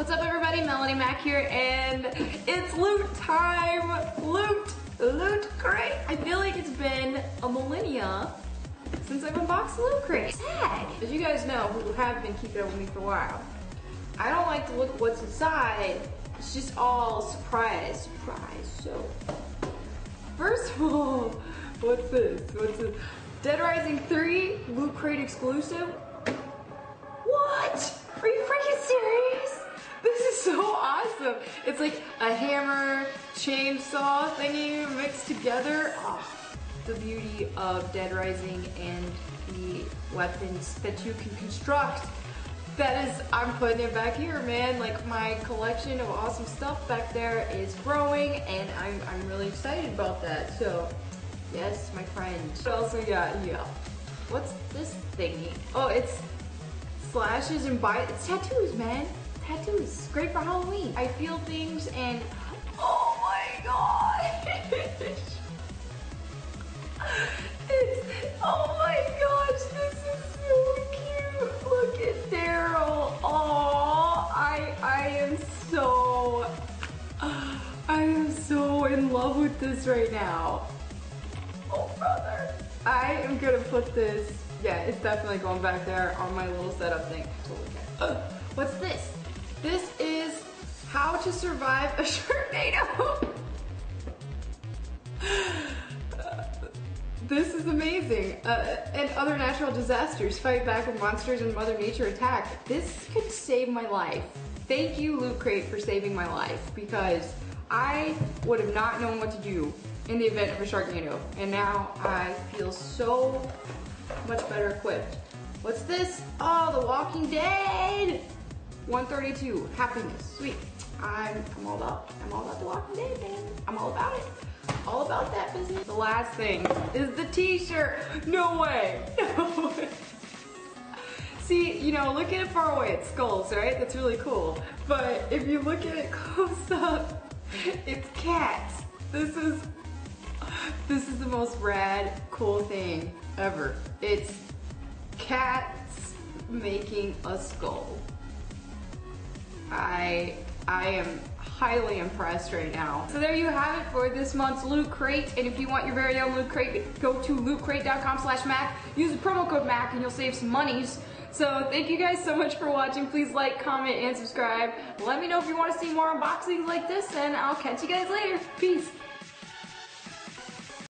What's up everybody, Melanie Mac here, and it's loot time! Loot! Loot Crate! I feel like it's been a millennia since I've unboxed a Loot Crate. Sad! As you guys know, who have been keeping up with me for a while, I don't like to look at what's inside. It's just all surprise, surprise. So, first of all, what's this? What's this? Dead Rising 3 Loot Crate exclusive. It's like a hammer, chainsaw thingy mixed together. Oh, the beauty of Dead Rising and the weapons that you can construct. That is, I'm putting it back here, man. Like my collection of awesome stuff back there is growing and I'm, I'm really excited about that. So, yes, my friend. What else we got? Yeah. What's this thingy? Oh, it's slashes and bites. It's tattoos, man tattoos. Great for Halloween. I feel things and oh my god. it's, oh my gosh, this is so cute. Look at Daryl. Oh, I, I am so, I am so in love with this right now. Oh brother. I am gonna put this, yeah, it's definitely going back there on my little setup thing. Uh, what's this? This is how to survive a Sharknado. this is amazing. Uh, and other natural disasters. Fight back when monsters and Mother Nature attack. This could save my life. Thank you, Loot Crate, for saving my life because I would have not known what to do in the event of a Sharknado. And now I feel so much better equipped. What's this? Oh, The Walking Dead! 132, happiness, sweet. I'm, I'm all about, I'm all about the Walking Dead, man. I'm all about it. All about that business. The last thing is the t-shirt. No way, no way. See, you know, look at it far away, it's skulls, right? That's really cool. But if you look at it close up, it's cats. This is, this is the most rad, cool thing ever. It's cats making a skull. I, I am highly impressed right now. So there you have it for this month's Loot Crate. And if you want your very own Loot Crate, go to lootcrate.com slash Mac. Use the promo code MAC and you'll save some monies. So thank you guys so much for watching. Please like, comment, and subscribe. Let me know if you want to see more unboxings like this, and I'll catch you guys later. Peace.